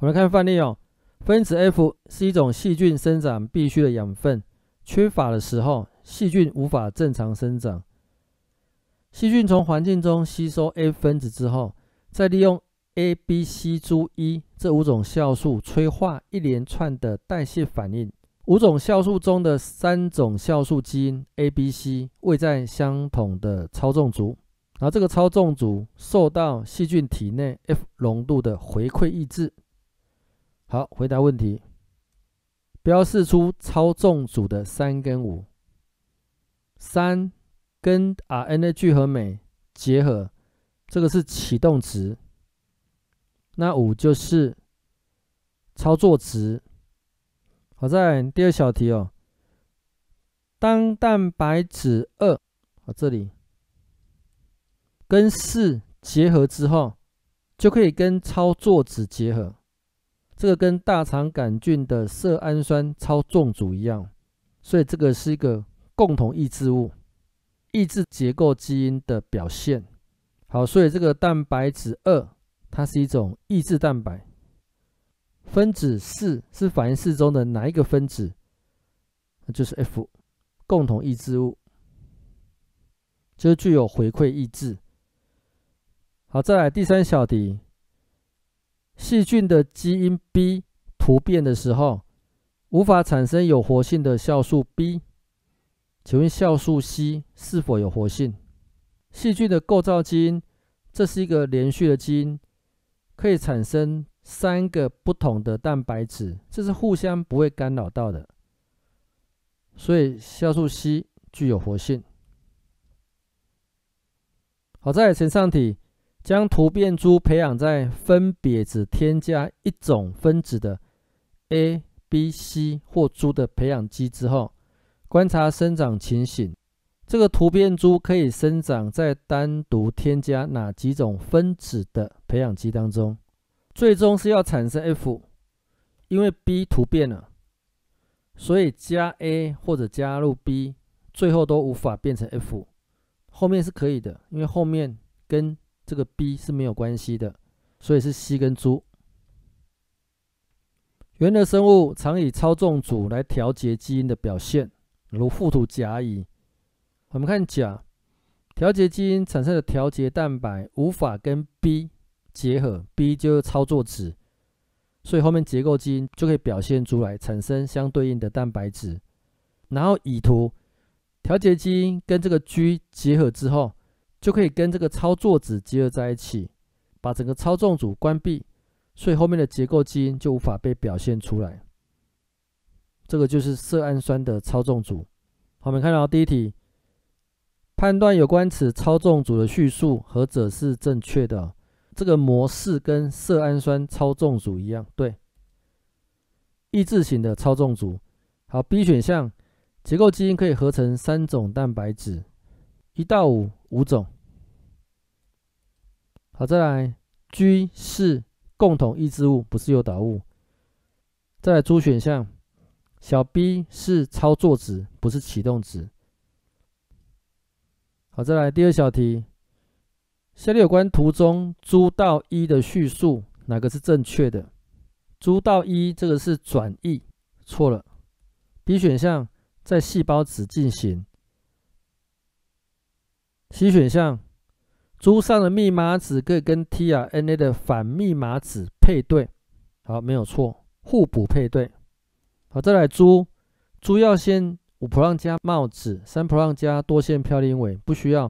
我们来看范例哦，分子 F 是一种细菌生长必需的养分，缺乏的时候，细菌无法正常生长。细菌从环境中吸收 A 分子之后，再利用 A、B、C 株 E 这五种酵素催化一连串的代谢反应。五种酵素中的三种酵素基因 A、B、C 位在相同的操纵组，然后这个操纵组受到细菌体内 F 浓度的回馈抑制。好，回答问题，标示出操纵组的三跟五。三跟 RNA 聚合酶结合，这个是启动值。那五就是操作值。好在第二小题哦，当蛋白质二啊这里跟四结合之后，就可以跟操作子结合。这个跟大肠杆菌的色氨酸操纵组一样，所以这个是一个共同抑制物，抑制结构基因的表现。好，所以这个蛋白质二它是一种抑制蛋白。分子四是反应式中的哪一个分子？那就是 F，共同抑制物，就具有回馈抑制。好，再来第三小题，细菌的基因 B 突变的时候，无法产生有活性的酵素 B，请问酵素 C 是否有活性？细菌的构造基因，这是一个连续的基因，可以产生。三个不同的蛋白质，这是互相不会干扰到的，所以酵素 C 具有活性。好在前上体将突变株培养在分别只添加一种分子的 A、B、C 或株的培养基之后，观察生长情形。这个突变株可以生长在单独添加哪几种分子的培养基当中？最终是要产生 F，因为 B 突变了，所以加 A 或者加入 B，最后都无法变成 F。后面是可以的，因为后面跟这个 B 是没有关系的，所以是 C 跟猪。原的生物常以操纵组来调节基因的表现，如附图甲乙。我们看甲，调节基因产生的调节蛋白无法跟 B。结合 B 就是操作值，所以后面结构基因就可以表现出来，产生相对应的蛋白质。然后乙图调节基因跟这个 G 结合之后，就可以跟这个操作子结合在一起，把整个操纵组关闭，所以后面的结构基因就无法被表现出来。这个就是色氨酸的操纵组。我们看到第一题，判断有关此操纵组的叙述何者是正确的？这个模式跟色氨酸操纵组一样，对，抑制型的操纵组。好，B 选项，结构基因可以合成三种蛋白质，一到五五种。好，再来，G 是共同抑制物，不是诱导物。再来，D 选项，小 b 是操作值，不是启动值。好，再来第二小题。下列有关图中猪到一的叙述，哪个是正确的？猪到一这个是转译，错了。B 选项在细胞质进行。C 选项，猪上的密码子可以跟 tRNA 的反密码子配对，好，没有错，互补配对。好，再来猪，猪要先五 Pro 加帽子，三 Pro 加多线嘌呤尾，不需要。